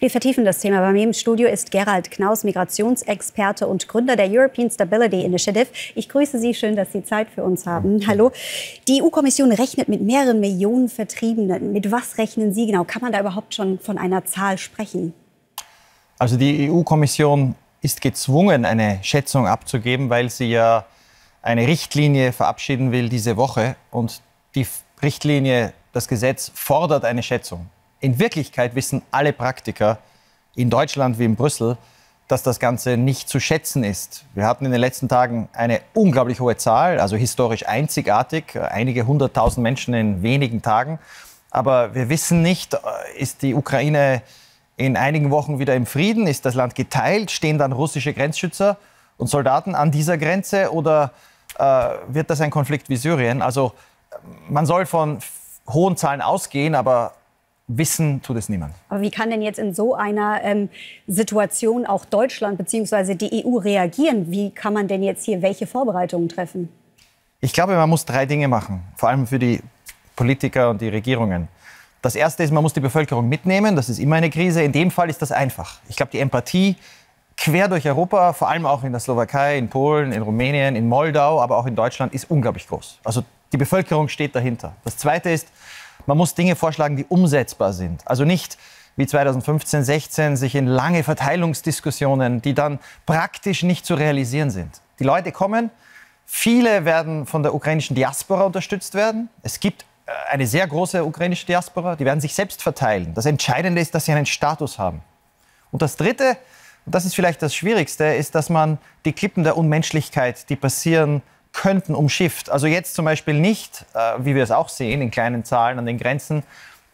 Wir vertiefen das Thema. Bei mir im Studio ist Gerald Knaus, Migrationsexperte und Gründer der European Stability Initiative. Ich grüße Sie, schön, dass Sie Zeit für uns haben. Hallo. Die EU-Kommission rechnet mit mehreren Millionen Vertriebenen. Mit was rechnen Sie genau? Kann man da überhaupt schon von einer Zahl sprechen? Also die EU-Kommission ist gezwungen, eine Schätzung abzugeben, weil sie ja eine Richtlinie verabschieden will diese Woche. Und die Richtlinie, das Gesetz fordert eine Schätzung. In Wirklichkeit wissen alle Praktiker in Deutschland wie in Brüssel, dass das Ganze nicht zu schätzen ist. Wir hatten in den letzten Tagen eine unglaublich hohe Zahl, also historisch einzigartig, einige hunderttausend Menschen in wenigen Tagen. Aber wir wissen nicht, ist die Ukraine in einigen Wochen wieder im Frieden, ist das Land geteilt, stehen dann russische Grenzschützer und Soldaten an dieser Grenze oder äh, wird das ein Konflikt wie Syrien? Also man soll von hohen Zahlen ausgehen, aber wissen tut es niemand. Aber wie kann denn jetzt in so einer ähm, Situation auch Deutschland bzw. die EU reagieren? Wie kann man denn jetzt hier welche Vorbereitungen treffen? Ich glaube, man muss drei Dinge machen, vor allem für die Politiker und die Regierungen. Das erste ist, man muss die Bevölkerung mitnehmen. Das ist immer eine Krise. In dem Fall ist das einfach. Ich glaube, die Empathie quer durch Europa, vor allem auch in der Slowakei, in Polen, in Rumänien, in Moldau, aber auch in Deutschland, ist unglaublich groß. Also die Bevölkerung steht dahinter. Das Zweite ist, man muss Dinge vorschlagen, die umsetzbar sind. Also nicht wie 2015, 16 sich in lange Verteilungsdiskussionen, die dann praktisch nicht zu realisieren sind. Die Leute kommen, viele werden von der ukrainischen Diaspora unterstützt werden. Es gibt äh, eine sehr große ukrainische Diaspora, die werden sich selbst verteilen. Das Entscheidende ist, dass sie einen Status haben. Und das Dritte, und das ist vielleicht das Schwierigste, ist, dass man die Klippen der Unmenschlichkeit, die passieren, könnten, umschifft. Also jetzt zum Beispiel nicht, äh, wie wir es auch sehen, in kleinen Zahlen an den Grenzen,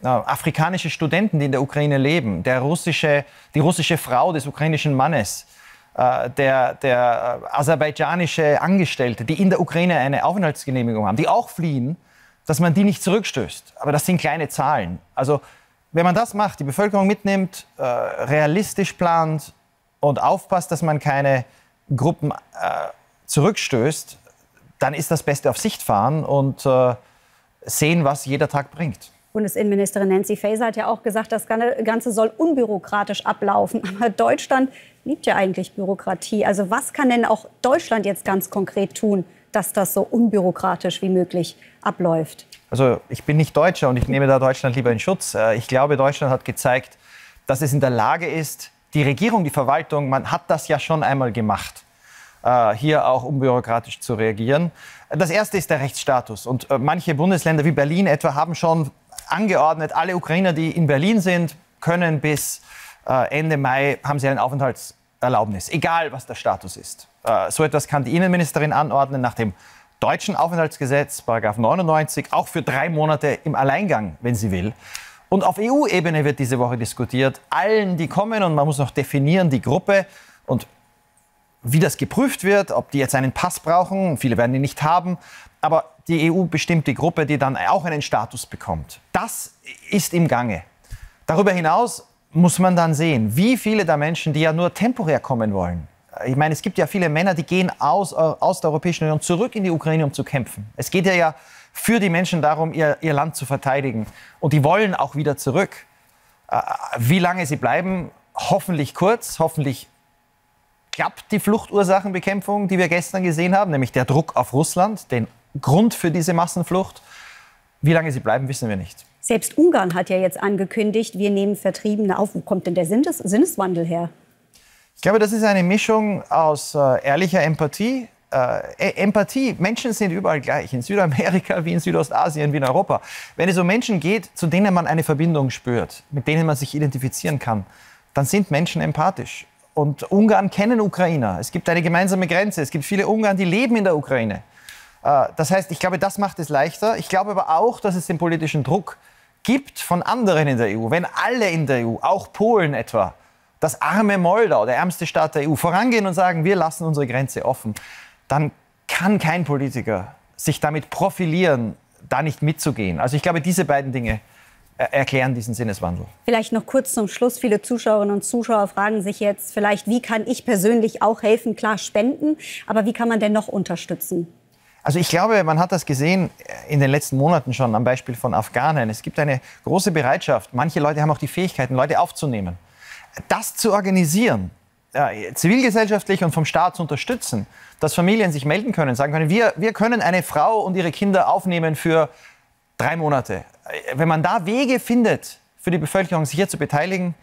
äh, afrikanische Studenten, die in der Ukraine leben, der russische, die russische Frau des ukrainischen Mannes, äh, der, der aserbaidschanische Angestellte, die in der Ukraine eine Aufenthaltsgenehmigung haben, die auch fliehen, dass man die nicht zurückstößt. Aber das sind kleine Zahlen. Also wenn man das macht, die Bevölkerung mitnimmt, realistisch plant und aufpasst, dass man keine Gruppen zurückstößt, dann ist das Beste auf Sicht fahren und äh, sehen, was jeder Tag bringt. Bundesinnenministerin Nancy Faeser hat ja auch gesagt, das Ganze soll unbürokratisch ablaufen. Aber Deutschland liebt ja eigentlich Bürokratie. Also was kann denn auch Deutschland jetzt ganz konkret tun, dass das so unbürokratisch wie möglich abläuft? Also ich bin nicht Deutscher und ich nehme da Deutschland lieber in Schutz. Äh, ich glaube, Deutschland hat gezeigt, dass es in der Lage ist, die Regierung, die Verwaltung, man hat das ja schon einmal gemacht. Äh, hier auch unbürokratisch zu reagieren. Das erste ist der Rechtsstatus. Und äh, manche Bundesländer wie Berlin etwa haben schon angeordnet, alle Ukrainer, die in Berlin sind, können bis äh, Ende Mai haben sie eine Aufenthaltserlaubnis, egal was der Status ist. So etwas kann die Innenministerin anordnen nach dem deutschen Aufenthaltsgesetz, Paragraph 99, auch für drei Monate im Alleingang, wenn sie will. Und auf EU-Ebene wird diese Woche diskutiert, allen, die kommen, und man muss noch definieren, die Gruppe. Und wie das geprüft wird, ob die jetzt einen Pass brauchen, viele werden ihn nicht haben, aber die EU bestimmt die Gruppe, die dann auch einen Status bekommt. Das ist im Gange. Darüber hinaus muss man dann sehen, wie viele der Menschen, die ja nur temporär kommen wollen, ich meine, es gibt ja viele Männer, die gehen aus, aus der Europäischen Union zurück in die Ukraine, um zu kämpfen. Es geht ja, ja für die Menschen darum, ihr, ihr Land zu verteidigen. Und die wollen auch wieder zurück. Äh, wie lange sie bleiben, hoffentlich kurz, hoffentlich klappt die Fluchtursachenbekämpfung, die wir gestern gesehen haben, nämlich der Druck auf Russland, den Grund für diese Massenflucht. Wie lange sie bleiben, wissen wir nicht. Selbst Ungarn hat ja jetzt angekündigt, wir nehmen Vertriebene auf. Wo kommt denn der Sinnes Sinneswandel her? Ich glaube, das ist eine Mischung aus äh, ehrlicher Empathie. Äh, Empathie, Menschen sind überall gleich, in Südamerika wie in Südostasien wie in Europa. Wenn es um Menschen geht, zu denen man eine Verbindung spürt, mit denen man sich identifizieren kann, dann sind Menschen empathisch. Und Ungarn kennen Ukrainer. Es gibt eine gemeinsame Grenze. Es gibt viele Ungarn, die leben in der Ukraine. Äh, das heißt, ich glaube, das macht es leichter. Ich glaube aber auch, dass es den politischen Druck gibt von anderen in der EU. Wenn alle in der EU, auch Polen etwa, das arme Moldau, der ärmste Staat der EU, vorangehen und sagen, wir lassen unsere Grenze offen, dann kann kein Politiker sich damit profilieren, da nicht mitzugehen. Also ich glaube, diese beiden Dinge erklären diesen Sinneswandel. Vielleicht noch kurz zum Schluss. Viele Zuschauerinnen und Zuschauer fragen sich jetzt vielleicht, wie kann ich persönlich auch helfen? Klar, spenden, aber wie kann man denn noch unterstützen? Also ich glaube, man hat das gesehen in den letzten Monaten schon am Beispiel von Afghanen. Es gibt eine große Bereitschaft. Manche Leute haben auch die Fähigkeiten, Leute aufzunehmen. das zu organisieren, ja, zivilgesellschaftlich und vom Staat zu unterstützen, dass Familien sich melden können, sagen können, wir, wir können eine Frau und ihre Kinder aufnehmen für drei Monate. Wenn man da Wege findet, für die Bevölkerung sich hier zu beteiligen,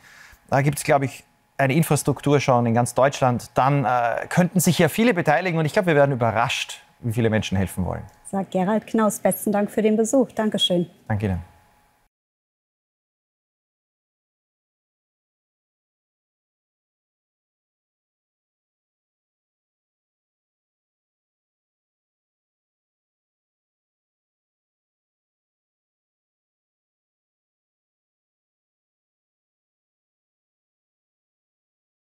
da gibt es, glaube ich, eine Infrastruktur schon in ganz Deutschland, dann äh, könnten sich ja viele beteiligen und ich glaube, wir werden überrascht, wie viele Menschen helfen wollen. Sagt Gerald Knaus. Besten Dank für den Besuch. Dankeschön. Danke Ihnen.